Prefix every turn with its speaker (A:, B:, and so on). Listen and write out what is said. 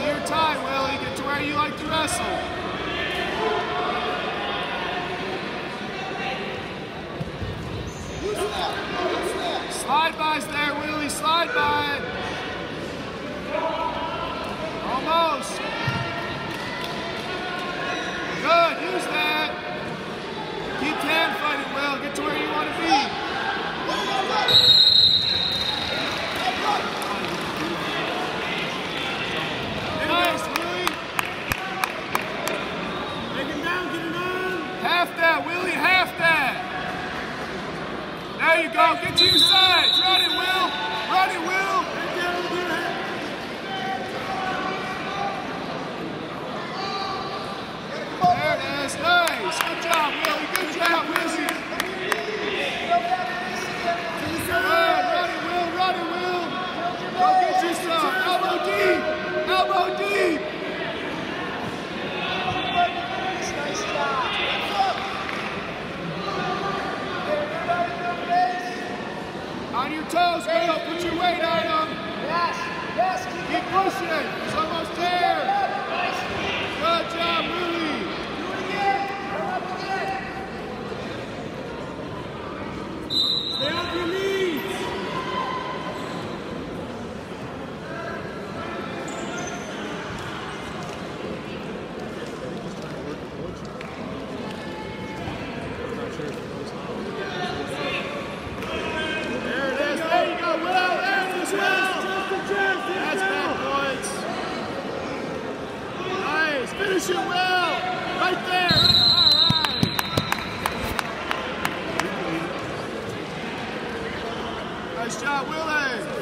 A: to your time, Willie. Get to where you like to wrestle. Slide by's
B: there, Willie. Slide by. Almost. Good.
A: Use that. You go. Get to your
B: side.
A: Run it, Will. toes, Gino. Put your weight on them.
B: Yes, yes. Keep
A: pushing it. It's almost Finish well. Right there. Nice job, Willie.